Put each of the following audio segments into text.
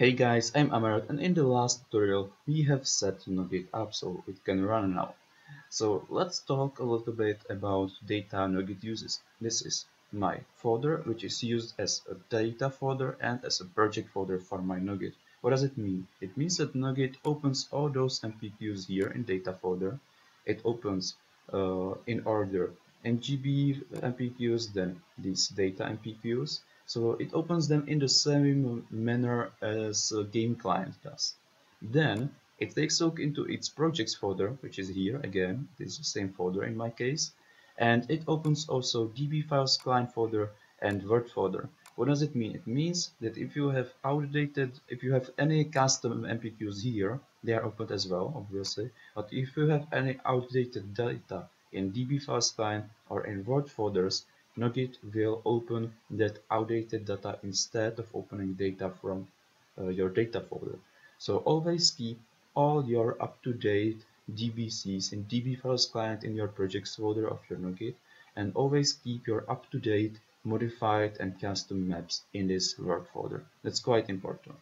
Hey guys, I'm Amaroth and in the last tutorial we have set Noggit up so it can run now. So let's talk a little bit about data Noggit uses. This is my folder which is used as a data folder and as a project folder for my Noggit. What does it mean? It means that Noggit opens all those MPQs here in data folder. It opens uh, in order NGB MPQs, then these data MPQs, so it opens them in the same manner as game client does. Then it takes a look into its projects folder, which is here again, this is the same folder in my case, and it opens also DB files client folder and World folder. What does it mean? It means that if you have outdated, if you have any custom MPQs here, they are opened as well, obviously. But if you have any outdated data in DB files client or in World folders, Noggit will open that outdated data instead of opening data from uh, your data folder. So always keep all your up-to-date DBCs and DB files client in your projects folder of your Noggit and always keep your up-to-date modified and custom maps in this work folder. That's quite important.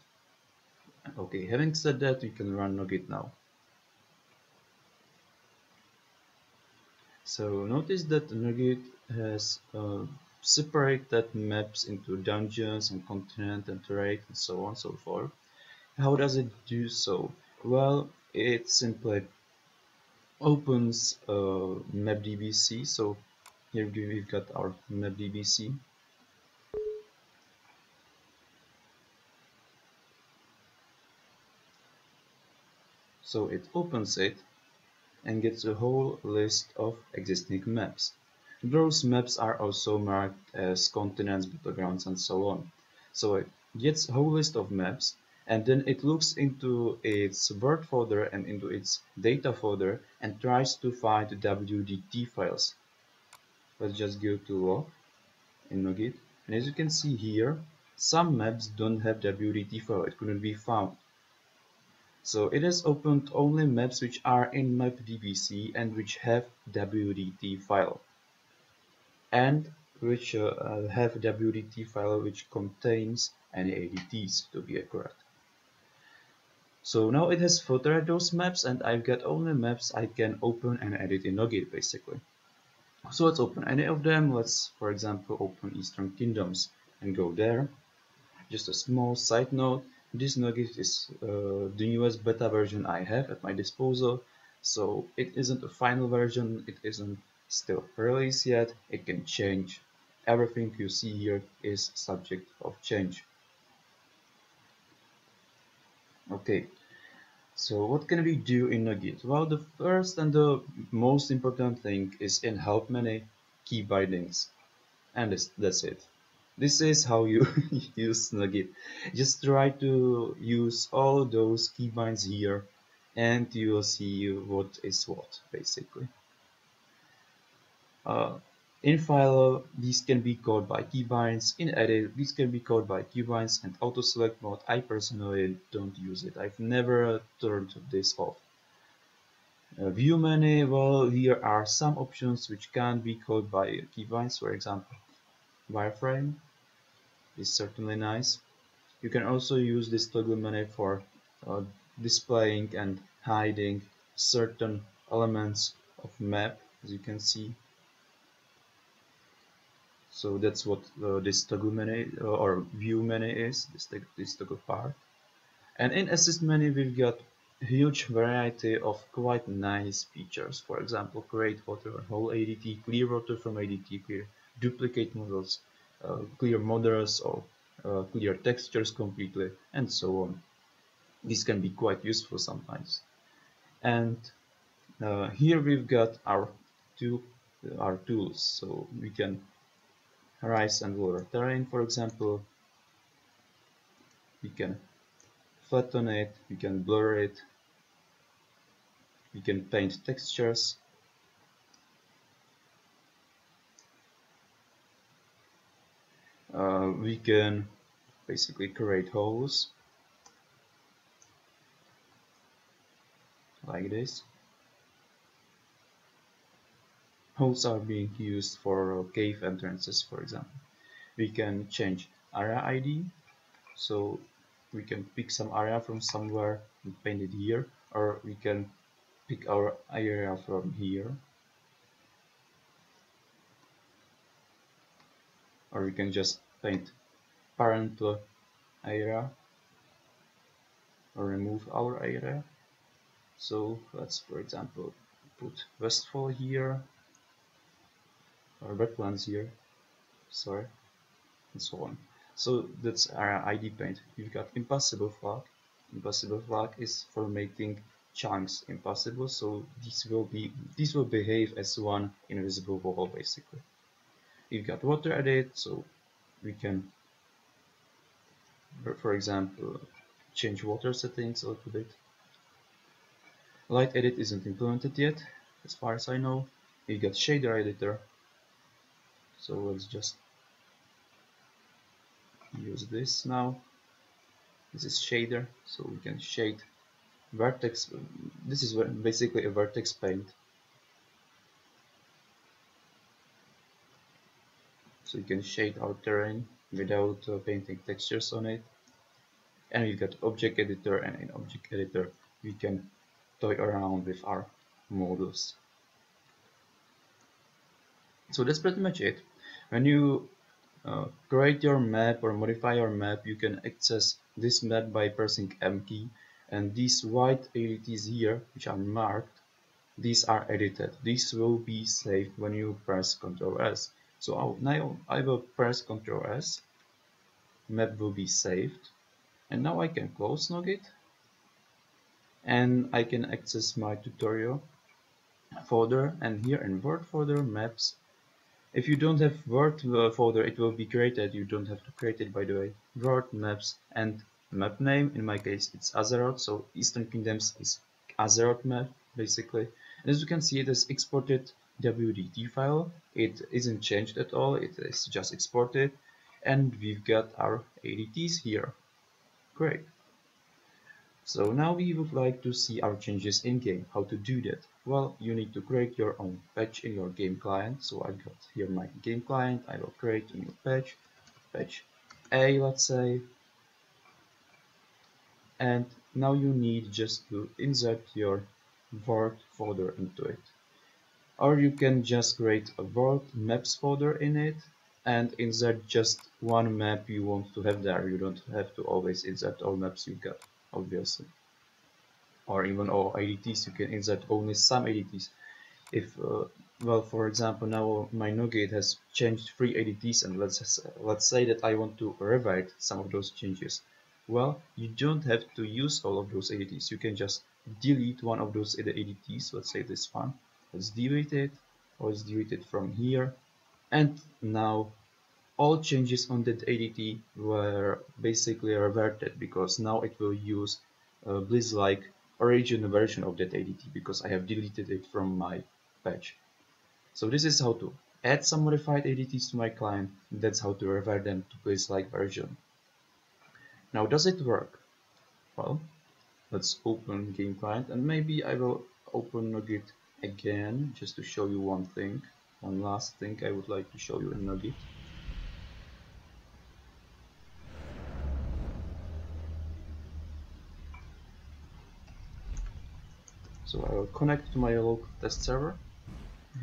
Okay, having said that, we can run Noggit now. So notice that Noggit has uh, separated maps into dungeons and continent and terrain and so on and so forth. How does it do so? Well, it simply opens uh, mapdbc. So here we've got our mapdbc. So it opens it and gets a whole list of existing maps. Those maps are also marked as continents, battlegrounds, and so on. So it gets a whole list of maps and then it looks into its World folder and into its data folder and tries to find the WDT files. Let's just go to log in Noggit and as you can see here some maps don't have WDT file, it couldn't be found. So it has opened only maps which are in mapdbc and which have WDT file and which uh, have WDT file which contains any ADTs to be accurate. So now it has filtered those maps and I've got only maps I can open and edit in Noggit basically. So let's open any of them. Let's for example open Eastern Kingdoms and go there. Just a small side note, this Noggit is uh, the newest beta version I have at my disposal. So it isn't a final version, it isn't still released yet, it can change. Everything you see here is subject of change. Okay, so what can we do in Noggit? Well, the first and the most important thing is in help menu key bindings. And that's it. This is how you use Noggit. Just try to use all those key keybinds here and you will see what is what basically. Uh, in File, these can be called by keybinds. In Edit, these can be called by keybinds and auto select mode. I personally don't use it. I've never turned this off. Uh, view menu, well, here are some options which can be called by keybinds. For example, wireframe is certainly nice. You can also use this toggle menu for uh, displaying and hiding certain elements of map, as you can see so that's what uh, this toggle menu uh, or view menu is this, this toggle part. And in assist menu we've got huge variety of quite nice features. For example create water whole ADT clear water from ADT clear duplicate models uh, clear models or uh, clear textures completely and so on. This can be quite useful sometimes. And uh, here we've got our two our tools. So we can rise and water. Terrain for example we can flatten it we can blur it we can paint textures. Uh, we can basically create holes like this holes are being used for cave entrances for example. We can change area ID so we can pick some area from somewhere and paint it here or we can pick our area from here. Or we can just paint parent area or remove our area. So let's for example put Westfall here or wetlands here sorry and so on. So that's our ID paint. We've got impossible flag. Impossible flag is for making chunks impossible so this will be this will behave as one invisible wall basically. We've got water edit so we can for example change water settings a little bit. Light edit isn't implemented yet as far as I know. We got shader editor so let's just use this now. This is shader so we can shade vertex. This is basically a vertex paint. So you can shade our terrain without uh, painting textures on it. And we've got object editor and in object editor we can toy around with our models. So that's pretty much it when you uh, create your map or modify your map you can access this map by pressing M key and these white entities here which are marked these are edited. These will be saved when you press ctrl s. So I'll, now i will press ctrl s. Map will be saved. And now i can close Noggit and i can access my tutorial folder. And here in world folder maps if you don't have world uh, folder it will be created. You don't have to create it by the way. World maps and map name. In my case it's Azeroth. So Eastern Kingdoms is Azeroth map basically. And as you can see it is exported WDT file. It isn't changed at all. It is just exported. And we've got our ADTs here. Great. So now we would like to see our changes in game how to do that well you need to create your own patch in your game client. So I've got here my game client. I will create a new patch. Patch A let's say. And now you need just to insert your World folder into it. Or you can just create a World maps folder in it and insert just one map you want to have there. You don't have to always insert all maps you got obviously or even all ADTs you can insert only some ADTs if uh, well for example now my Noggit has changed three ADTs and let's let's say that I want to rewrite some of those changes well, you don't have to use all of those ADTs. You can just delete one of those ADTs. Let's say this one. Let's delete it. Or let's delete it from here. And now all changes on that ADT were basically reverted because now it will use a Blizz-like original version of that ADT because I have deleted it from my patch. So this is how to add some modified ADTs to my client. That's how to revert them to Blizz-like version. Now does it work? Well, let's open game client and maybe I will open Noggit again just to show you one thing. One last thing I would like to show you in Noggit. So I will connect to my local test server.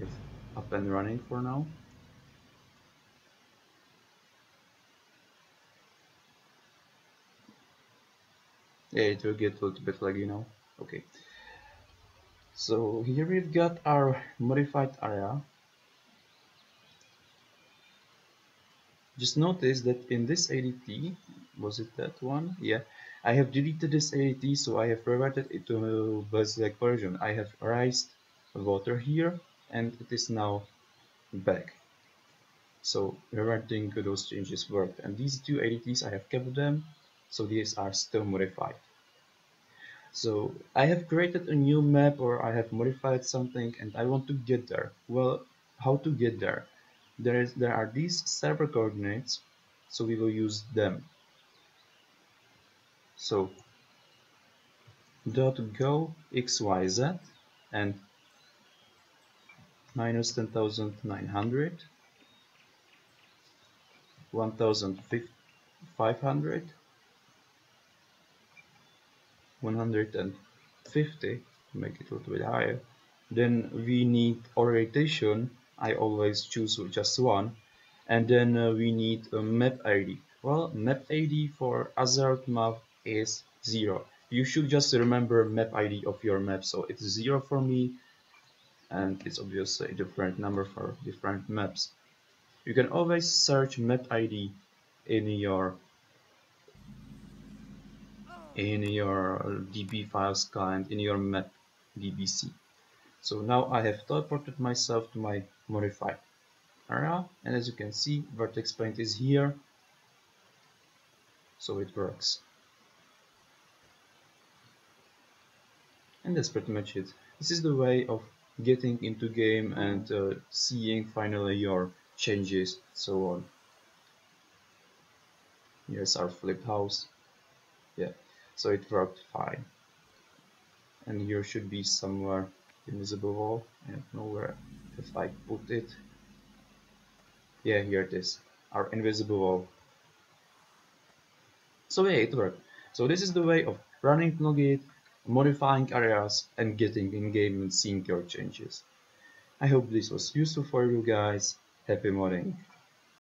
It's up and running for now. yeah it will get a little bit laggy now. Okay. So here we've got our modified area. Just notice that in this ADT was it that one? Yeah I have deleted this ADT so I have reverted it to basic version I have raised water here and it is now back so reverting those changes worked and these two ADTs I have kept them so these are still modified so I have created a new map or I have modified something and I want to get there. Well, how to get there? There is there are these server coordinates, so we will use them. So dot go xyz and minus 10,900 1,500 150 to make it a little bit higher. Then we need orientation. I always choose just one. And then uh, we need a map ID well map ID for Azeroth is 0 you should just remember map ID of your map. So it's 0 for me and it's obviously a different number for different maps. You can always search map ID in your in your db files client in your map dbc so now I have teleported myself to my modified area and as you can see vertex point is here. So it works and that's pretty much it. This is the way of getting into game and uh, seeing finally your changes so on. Here's our flip house. Yeah so it worked fine. And here should be somewhere invisible wall. I don't know where if I put it. Yeah here it is our invisible wall. So yeah it worked. So this is the way of running Noggit modifying areas and getting in game and seeing your changes. I hope this was useful for you guys. Happy modding